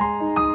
you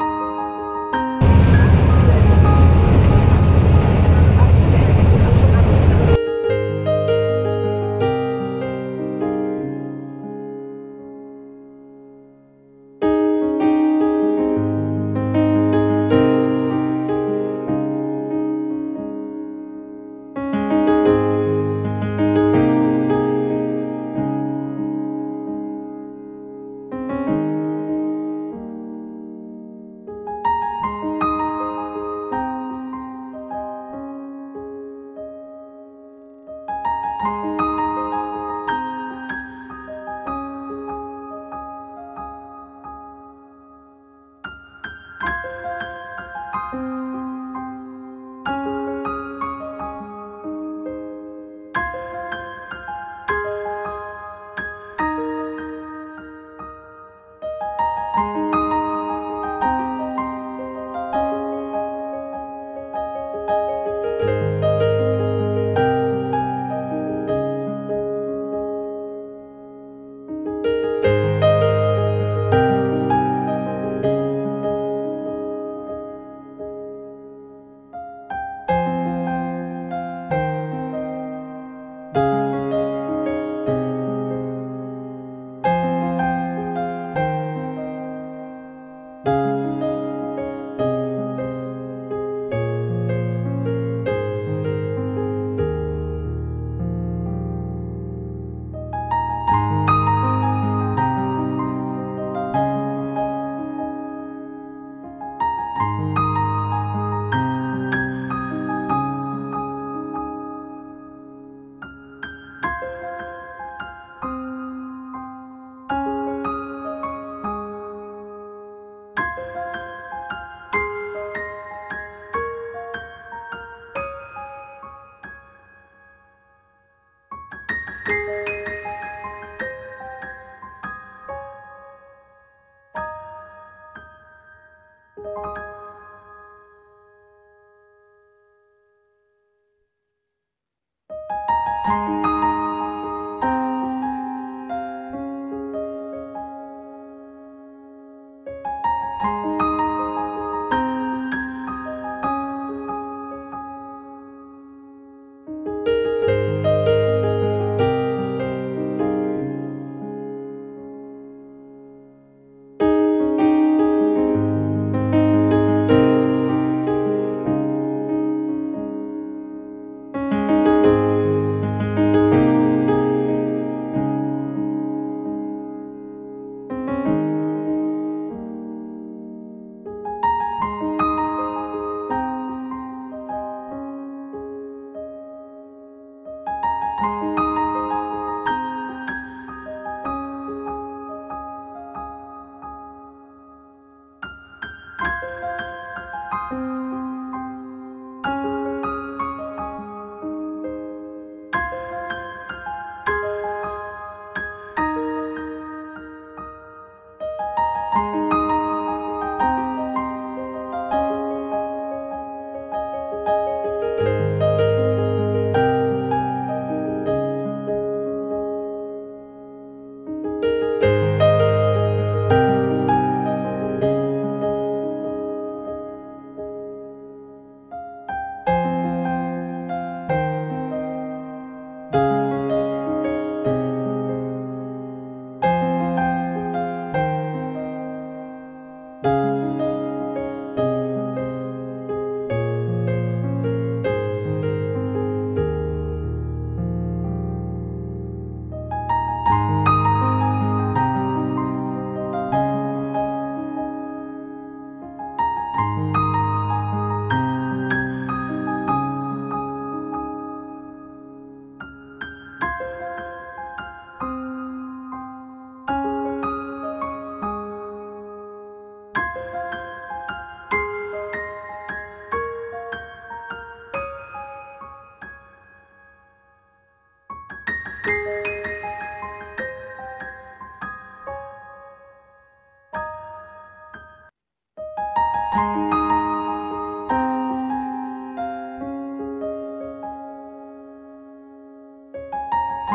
thank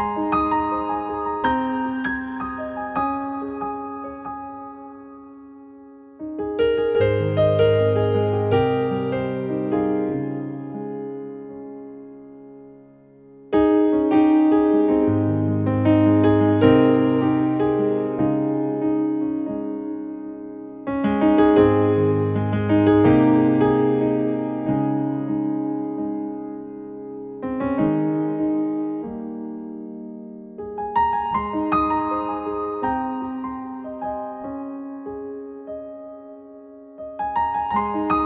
you you